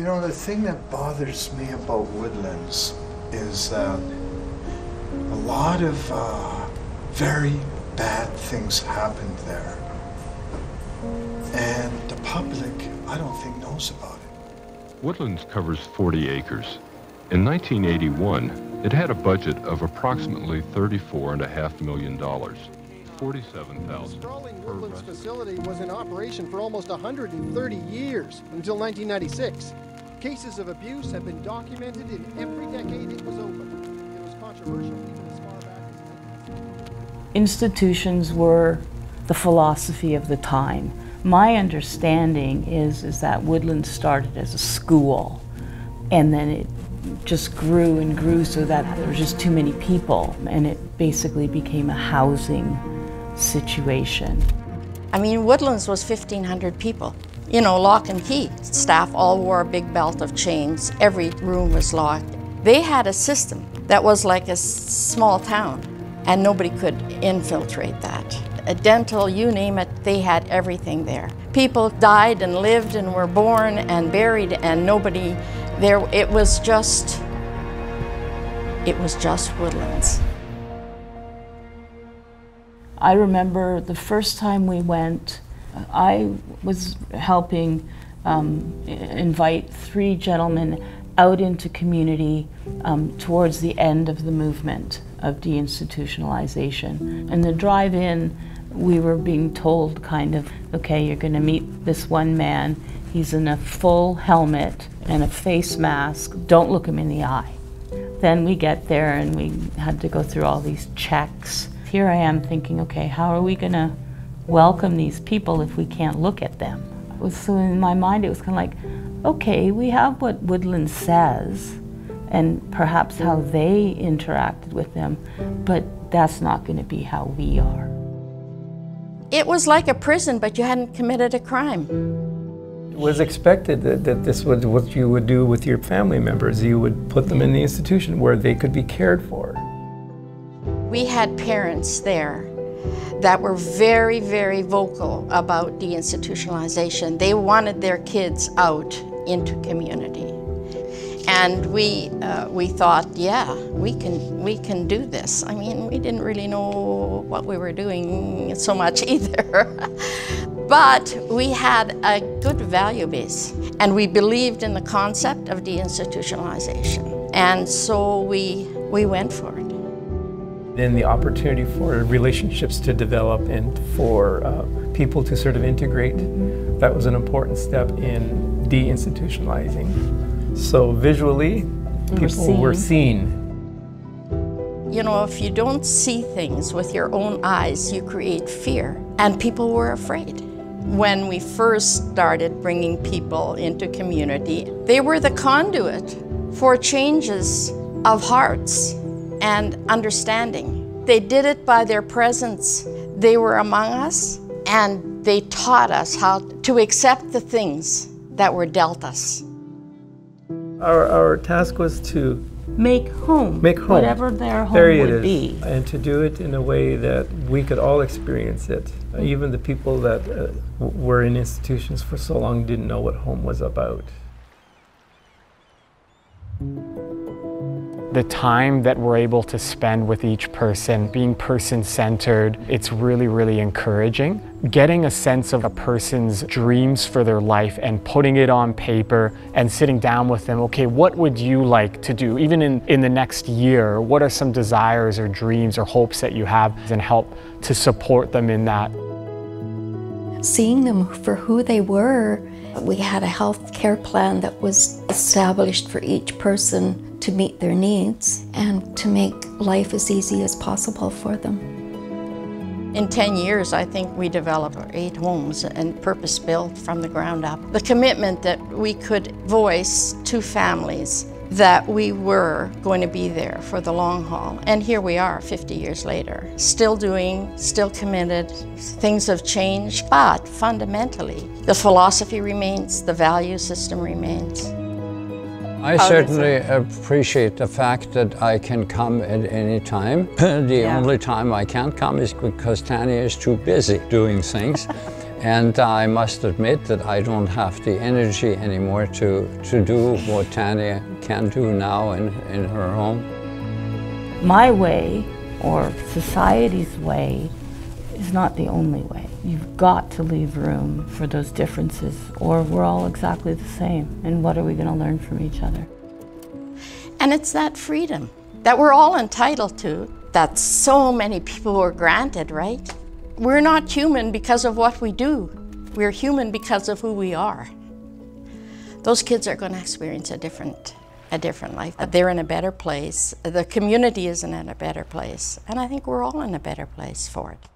You know, the thing that bothers me about Woodlands is that a lot of uh, very bad things happened there. And the public, I don't think, knows about it. Woodlands covers 40 acres. In 1981, it had a budget of approximately $34.5 million. 47,000 Sprawling Woodlands facility was in operation for almost 130 years until 1996. Cases of abuse have been documented in every decade it was open. It was controversial even as far back as institutions were the philosophy of the time. My understanding is, is that Woodland started as a school and then it just grew and grew so that there were just too many people and it basically became a housing situation. I mean, Woodlands was 1,500 people. You know, lock and key. Staff all wore a big belt of chains. Every room was locked. They had a system that was like a small town, and nobody could infiltrate that. A dental, you name it, they had everything there. People died and lived and were born and buried, and nobody there. It was just, it was just Woodlands. I remember the first time we went, I was helping um, invite three gentlemen out into community um, towards the end of the movement of deinstitutionalization. And the drive in, we were being told kind of, okay, you're going to meet this one man. He's in a full helmet and a face mask. Don't look him in the eye. Then we get there and we had to go through all these checks. Here I am thinking, okay, how are we going to welcome these people if we can't look at them? So in my mind, it was kind of like, okay, we have what Woodland says and perhaps how they interacted with them, but that's not going to be how we are. It was like a prison, but you hadn't committed a crime. It was expected that, that this was what you would do with your family members. You would put them in the institution where they could be cared for. We had parents there that were very, very vocal about deinstitutionalization. They wanted their kids out into community. And we, uh, we thought, yeah, we can, we can do this. I mean, we didn't really know what we were doing so much either. but we had a good value base, and we believed in the concept of deinstitutionalization. And so we, we went for it. Then the opportunity for relationships to develop and for uh, people to sort of integrate, that was an important step in deinstitutionalizing. So visually, people were seen. You know, if you don't see things with your own eyes, you create fear. And people were afraid. When we first started bringing people into community, they were the conduit for changes of hearts and understanding. They did it by their presence. They were among us and they taught us how to accept the things that were dealt us. Our, our task was to Make home, make home. whatever their home there would is. be. And to do it in a way that we could all experience it. Uh, even the people that uh, were in institutions for so long didn't know what home was about. The time that we're able to spend with each person, being person centered, it's really, really encouraging. Getting a sense of a person's dreams for their life and putting it on paper and sitting down with them, okay, what would you like to do? Even in, in the next year, what are some desires or dreams or hopes that you have and help to support them in that? seeing them for who they were. We had a health care plan that was established for each person to meet their needs and to make life as easy as possible for them. In 10 years, I think we developed eight homes and purpose built from the ground up. The commitment that we could voice to families that we were going to be there for the long haul. And here we are 50 years later, still doing, still committed. Things have changed, but fundamentally, the philosophy remains, the value system remains. I certainly appreciate the fact that I can come at any time. the only time I can't come is because Tanya is too busy doing things. And I must admit that I don't have the energy anymore to, to do what Tanya can do now in, in her home. My way, or society's way, is not the only way. You've got to leave room for those differences, or we're all exactly the same. And what are we going to learn from each other? And it's that freedom that we're all entitled to that so many people were granted, right? We're not human because of what we do. We're human because of who we are. Those kids are going to experience a different, a different life. They're in a better place. The community isn't in a better place. And I think we're all in a better place for it.